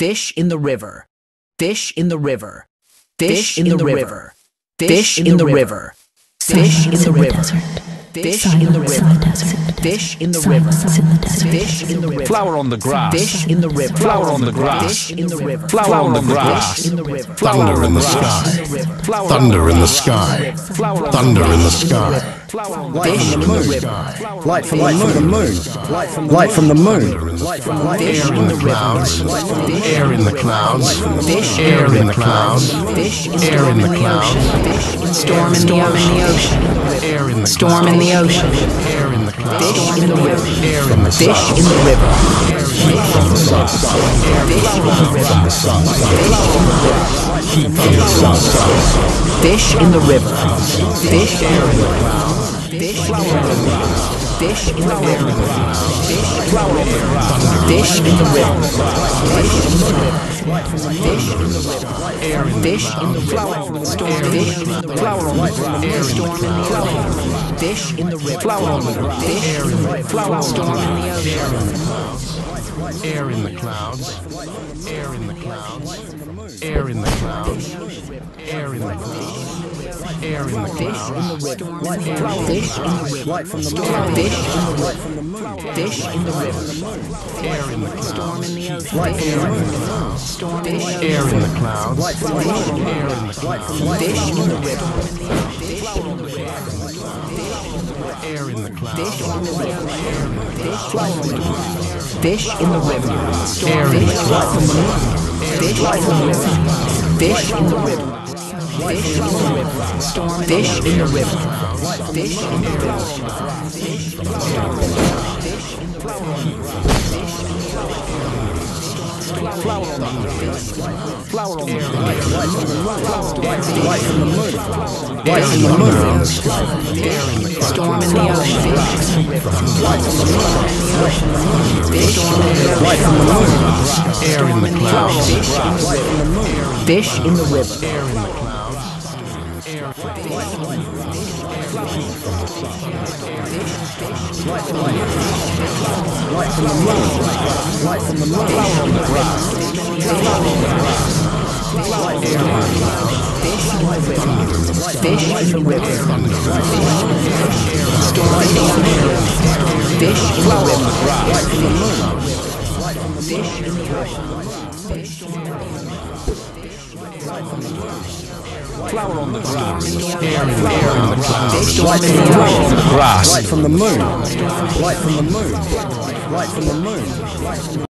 Fish in the river. Fish in the river. Fish in the river. Fish in the river. Fish in the river. Fish in the river. Fish in the river. Fish in the river. Flower on the grass. Fish in the river. Flower on the grass. Fish in the river. Flower on the grass. Fish in the river. Thunder in the sky. Thunder in the sky. Thunder in the sky. Fish in the river. Light from the moon. Light from the moon. Fish in the Clouds. Air in the clouds. Fish Air in the clouds. Fish Air in the the clouds. Fish in Storm in the ocean. Air in the Storm in the ocean. Air in the clouds. Fish in the river. Air in the Fish in the river. Heat from the sun. Fish in the. From the sun. Heat from the sun. Fish in the river. Fish in the river. Fish in the river. Fish in the river. Fish in the river. Fish in the river. Fish in the river. Fish in the river. Storm. Fish in the flower on the. Storm in the ocean. Fish in the. Flower on the. Fish in the river. Flower storm in the. Air in the clouds. Air in the clouds. Air in the clouds. Air in the clouds. Air in the Fish in the river. Fish in the river. Light from the Storm. moon. Fish in the river. Fish in the river. Air in the clouds. Storm in the ocean. Light from the moon. Storm in the ocean. Air in the clouds. Light from the moon. Air in the clouds. Fish in the river. Air in the clouds. Fish in the river. Fish in the river. Air in the clouds. Fish in the river. Fish in the river. Fish in the river. Storm fish in the river. Fish in the river. Fish in the river. Flower on the river. Flower on the river. Life in the murder. Life in the murder. Storm in the ocean. Life in the river. Life in the murder. Life in the murder clouds. Fish in the river. Air in the clouds. Light from the moon. Light from the moon. Fish in the river. Storm in the ocean. Fish in the river. Fish in the Flower on the grass. Air in the air in the clouds. Light from the moon. Grass. Light from the moon. Light from the moon. Light from the moon.